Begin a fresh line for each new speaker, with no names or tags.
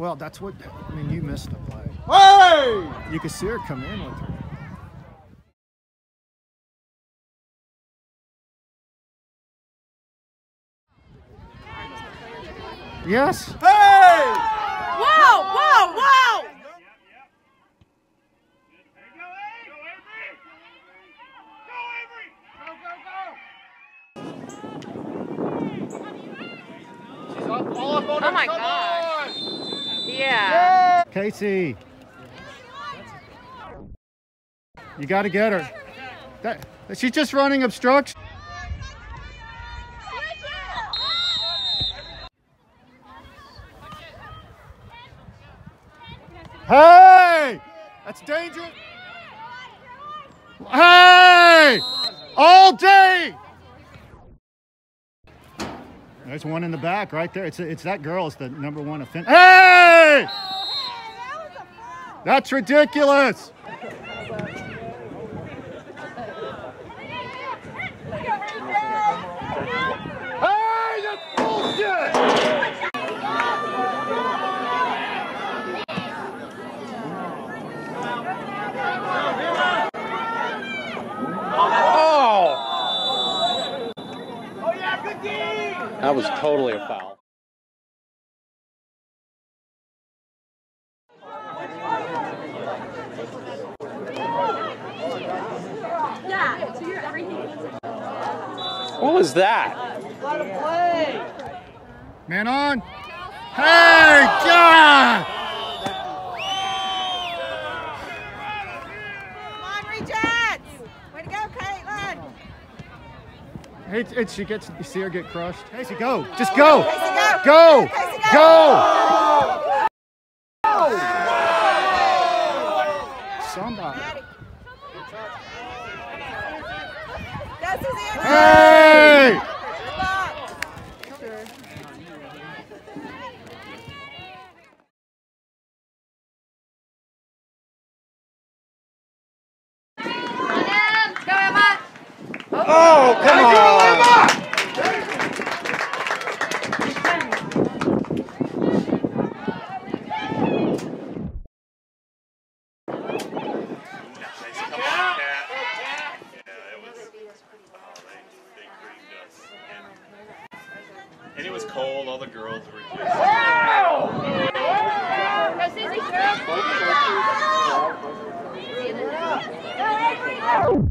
Well, that's what I mean. You missed the play.
Hey!
You could see her come in with her. Yes.
Hey!
Whoa, whoa, whoa! Oh my gosh. Yeah.
Casey. You got to get her. That, she's just running obstruction. Hey! That's dangerous. Hey! All day! There's one in the back right there. It's, it's that girl. It's the number one offender. Hey! That's ridiculous. Hey, that's bullshit!
Oh! That was totally a foul. What was that?
Man on. Hey, God!
Come on, Regents! Way to go, Caitlin!
Hey, and she gets, you see her get crushed. Casey, go. Just go.
Casey, go.
Go.
Casey,
Go. Somebody.
Go, Suzanne!
Hey!
Good luck.
Oh, come on!
And it was cold. All the girls were just.
Go, Susie, girl!